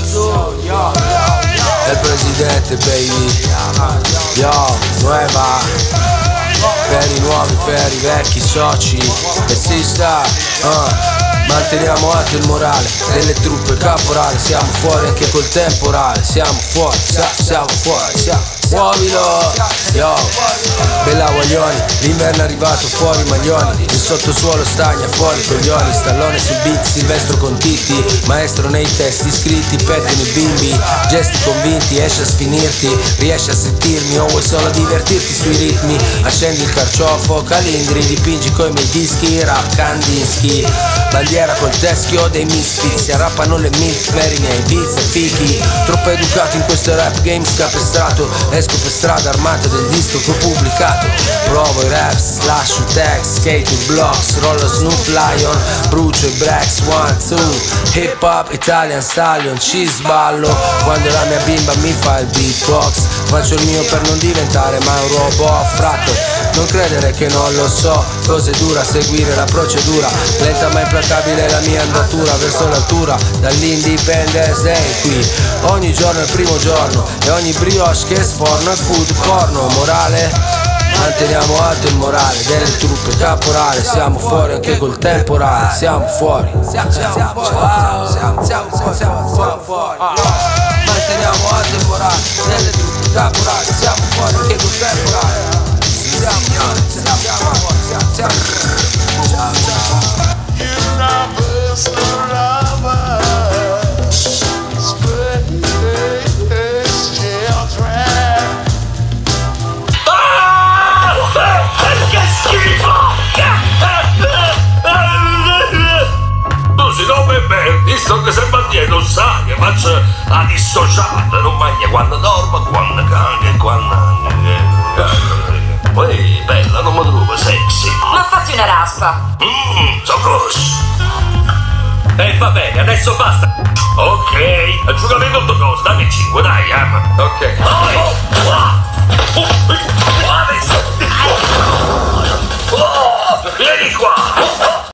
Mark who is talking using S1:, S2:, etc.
S1: balzo, yo, El presidente, baby, yo, nueva Per i nuovi, per i vecchi soci, e si sta, uh. Manteniamo alto il morale delle truppe caporale Siamo fuori anche col temporale. Siamo fuori, siamo fuori, siamo fuori Muovilo, yo guaglioni L'inverno è arrivato fuori maglioni. Il sottosuolo stagna fuori coglioni. Stallone sul beat, Silvestro con Titti. Maestro nei testi scritti, pettino i bimbi. Gesti convinti, esci a sfinirti. Riesci a sentirmi o vuoi solo divertirti sui ritmi. Accendi il carciofo, calindri Dipingi coi miei dischi, rap Kandinsky. Bandiera col teschio dei misfits Si arrappano le milf per i miei beats e fichi. Troppo educato in questo rap game scapestrato Esco per strada armato del disco che ho pubblicato Provo i raps, lascio text, skate i blocks Rollo Snoop Lion, brucio i breaks One, two, hip hop, Italian stallion Ci sballo. Quando la mia bimba mi fa il beatbox Faccio il mio per non diventare mai un robot. Fratto Non credere che non lo so Cos'è dura seguire la procedura. Lenta ma implacabile la mia andatura Verso l'altura. dall'Independence Day qui Ogni giorno è il primo giorno. E ogni brioche che sforzo porno e food porno morale Manteniamo alto il morale delle truppe caporale Siamo fuori anche col temporale Siamo fuori. Siamo, siamo, fuori Siamo, siamo, siamo, siamo fuori. Manteniamo alto il morale delle truppe caporale
S2: visto che sembra dire non sa che faccia a dissociata, non mangia quando dorme, quando caga, quando... Poi bella, non mi trovo sexy.
S3: Ma fatti una raspa.
S2: Mmm, so grosso. E eh, va bene, adesso basta. Ok, aggiungami tutto costa, dammi 5, dai, ama.
S4: Ok.
S2: Oh, oh, oh.